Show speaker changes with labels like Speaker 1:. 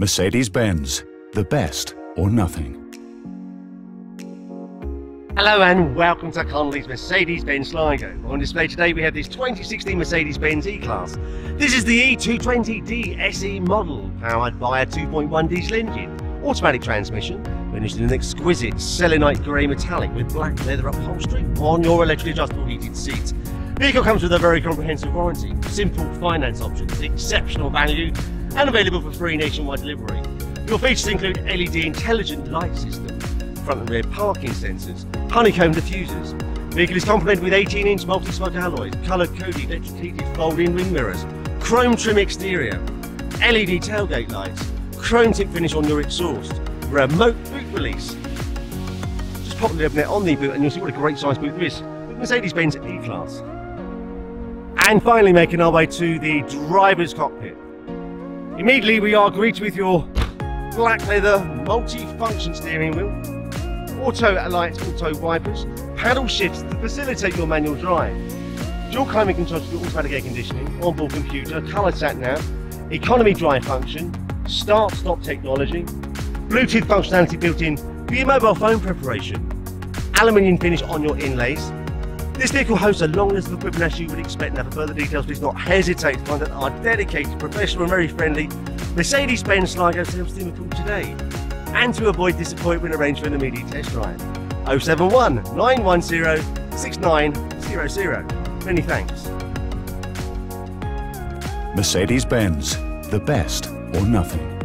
Speaker 1: Mercedes-Benz, the best or nothing.
Speaker 2: Hello and welcome to Connolly's Mercedes-Benz Sligo. On display today we have this 2016 Mercedes-Benz E-Class. This is the E220D SE model, powered by a 2.1 diesel engine, automatic transmission, finished in an exquisite selenite grey metallic with black leather upholstery on your electrically adjustable heated seats. Vehicle comes with a very comprehensive warranty, simple finance options, exceptional value, and available for free nationwide delivery. Your features include LED intelligent light system, front and rear parking sensors, honeycomb diffusers. Vehicle is complemented with 18-inch multi-spoke alloys, colour-coded electric heated folding wing mirrors, chrome trim exterior, LED tailgate lights, chrome tip finish on your exhaust, remote boot release. Just pop the open on the boot and you'll see what a great size boot there is Mercedes-Benz E-Class. And finally making our way to the driver's cockpit. Immediately we are greeted with your black leather multi-function steering wheel, auto lights, auto wipers, paddle shifts to facilitate your manual drive, dual climate controls for automatic air conditioning, onboard computer, colour sat nav, economy drive function, start stop technology, Bluetooth functionality built in for your mobile phone preparation, aluminium finish on your inlays, this vehicle hosts a long list of equipment as you would expect. Now, for further details, please not hesitate to find contact our dedicated, professional, and very friendly Mercedes-Benz Sligo sales team call today. And to avoid disappointment, arrange for an immediate test drive. 071 910 6900. Many thanks.
Speaker 1: Mercedes-Benz, the best or nothing.